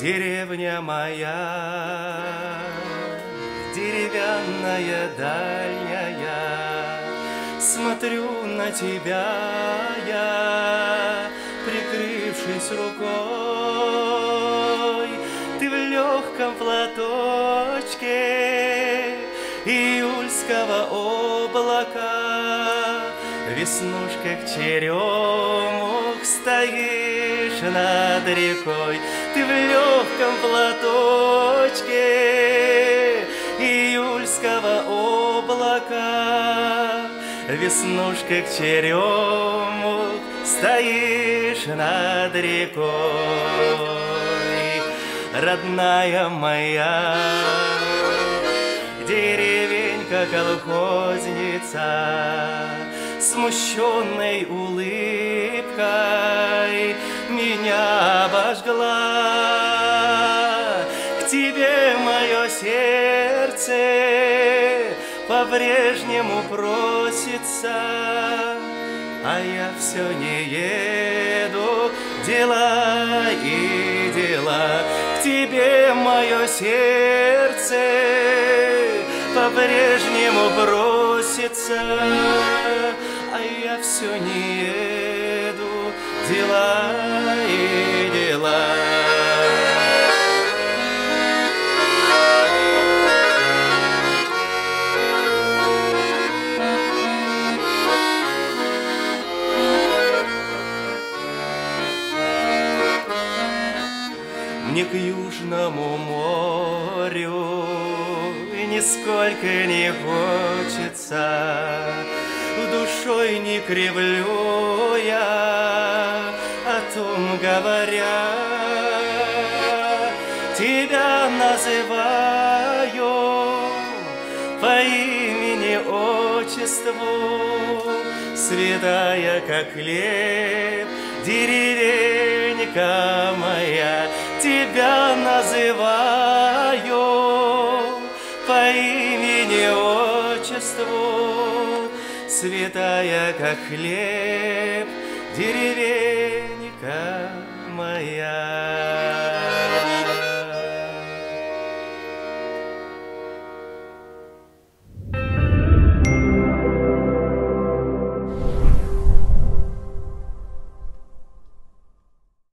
Деревня моя, деревянная дальняя, Смотрю на тебя я, прикрывшись рукой, Ты в легком платочке июльского облака, Веснушках черемух стоишь над рекой, Ты в легком платочке июльского облака, Веснушках черемух стоишь над рекой, Родная моя, деревенька колхозница, Смущенной улыбкой меня обожгла. К тебе мое сердце по-прежнему просится, А я все не еду, дела и дела. К тебе мое сердце по-прежнему бросится, А я все не еду, дела и дела. Мне к Южному морю нисколько не хочется, Душой не кривлю я, говоря. Тебя называю по имени отчеству, Святая, как хлеб, деревенька моя, Тебя называю по имени отчеству, Святая, как хлеб, деревенька моя.